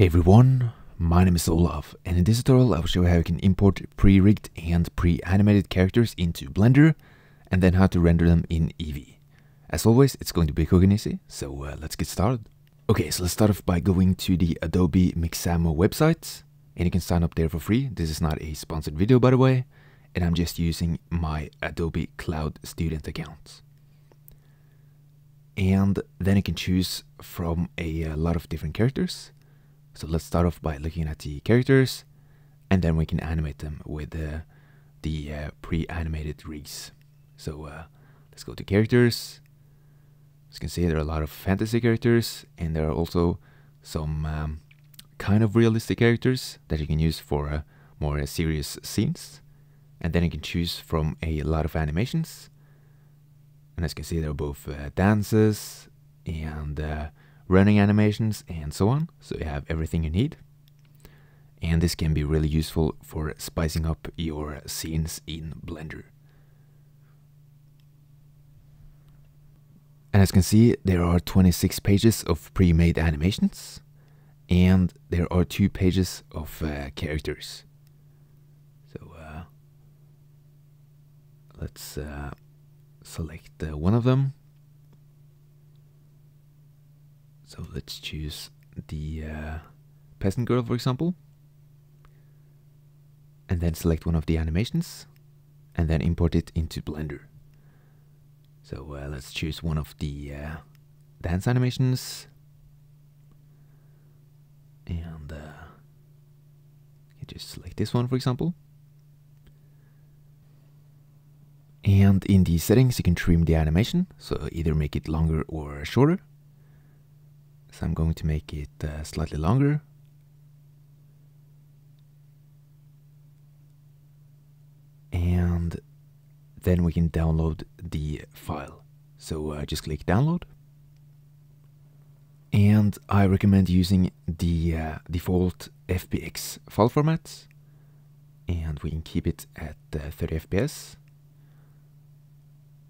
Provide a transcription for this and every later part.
Hey everyone, my name is Olav and in this tutorial I will show you how you can import pre-rigged and pre-animated characters into Blender and then how to render them in Eevee. As always, it's going to be quick and easy, so uh, let's get started. Okay, so let's start off by going to the Adobe Mixamo website and you can sign up there for free. This is not a sponsored video by the way, and I'm just using my Adobe Cloud Student account. And then you can choose from a, a lot of different characters so let's start off by looking at the characters and then we can animate them with uh, the uh, pre-animated rigs. So uh, let's go to characters. As you can see there are a lot of fantasy characters and there are also some um, kind of realistic characters that you can use for uh, more uh, serious scenes. And then you can choose from a lot of animations. And as you can see there are both uh, dances and running animations and so on. So you have everything you need. And this can be really useful for spicing up your scenes in Blender. And as you can see, there are 26 pages of pre-made animations. And there are two pages of uh, characters. So uh, let's uh, select uh, one of them So let's choose the uh, peasant girl, for example. And then select one of the animations. And then import it into Blender. So uh, let's choose one of the uh, dance animations. And uh, you just select this one, for example. And in the settings, you can trim the animation, so either make it longer or shorter. So I'm going to make it uh, slightly longer. And then we can download the file. So uh, just click download. And I recommend using the uh, default FBX file format. And we can keep it at uh, 30 FPS.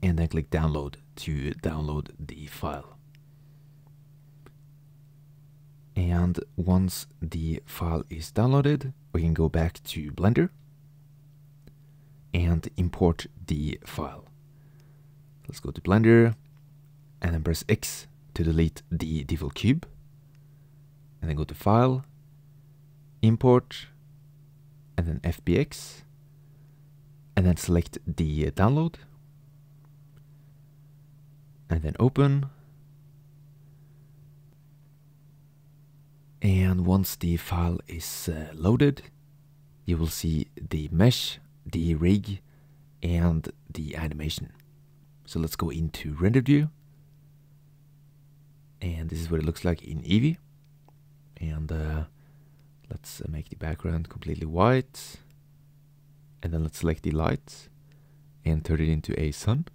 And then click download to download the file and once the file is downloaded we can go back to Blender and import the file. Let's go to Blender and then press X to delete the default cube. And then go to File, Import and then FBX and then select the download. And then open and once the file is uh, loaded you will see the mesh, the rig and the animation. So let's go into render view and this is what it looks like in Eevee and uh, let's uh, make the background completely white and then let's select the light and turn it into a sun.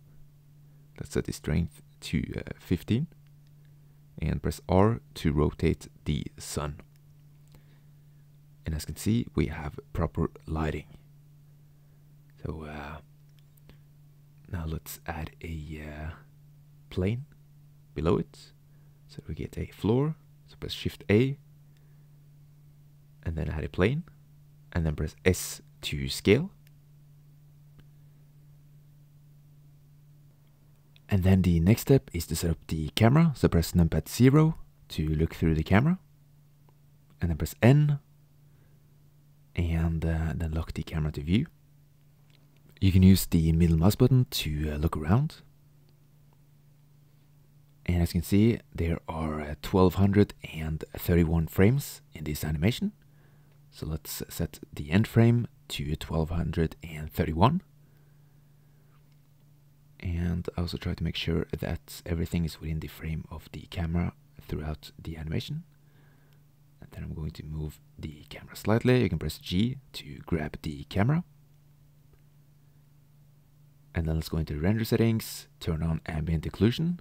Let's set the strength to uh, 15 and press R to rotate the sun. And as you can see, we have proper lighting. So uh, now let's add a uh, plane below it. So we get a floor. So press Shift A, and then add a plane, and then press S to scale. And then the next step is to set up the camera. So press numpad 0 to look through the camera. And then press N. And uh, then lock the camera to view. You can use the middle mouse button to uh, look around. And as you can see, there are uh, 1231 frames in this animation. So let's set the end frame to 1231 and I also try to make sure that everything is within the frame of the camera throughout the animation. And then I'm going to move the camera slightly. You can press G to grab the camera. And then let's go into render settings, turn on ambient occlusion.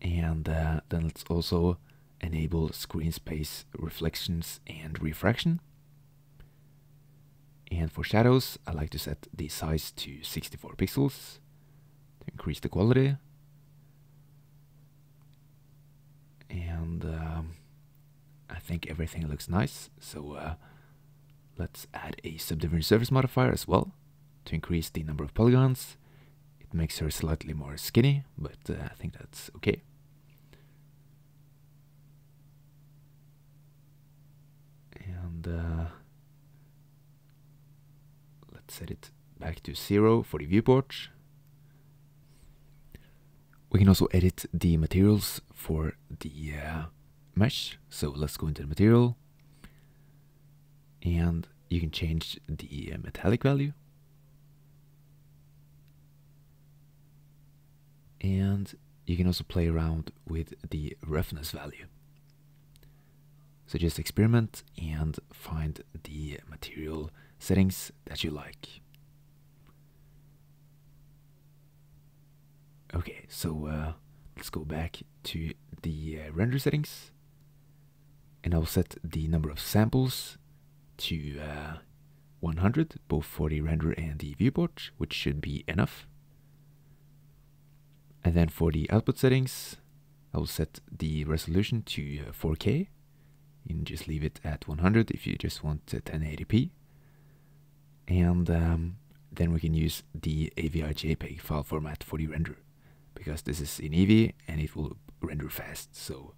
And uh, then let's also enable screen space reflections and refraction. And for shadows, I like to set the size to 64 pixels to increase the quality. And um, I think everything looks nice. So uh, let's add a subdivision surface modifier as well to increase the number of polygons. It makes her slightly more skinny, but uh, I think that's okay. And uh, let's set it back to zero for the viewport. We can also edit the materials for the uh, mesh. So let's go into the material and you can change the uh, metallic value. And you can also play around with the roughness value. So just experiment and find the material settings that you like. Okay, so uh, let's go back to the uh, render settings. And I'll set the number of samples to uh, 100 both for the render and the viewport which should be enough. And then for the output settings I will set the resolution to 4k uh, you can just leave it at 100 if you just want 1080p and um, then we can use the AVI JPEG file format for the render. Because this is in Eevee and it will render fast so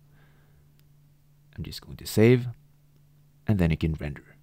I'm just going to save and then it can render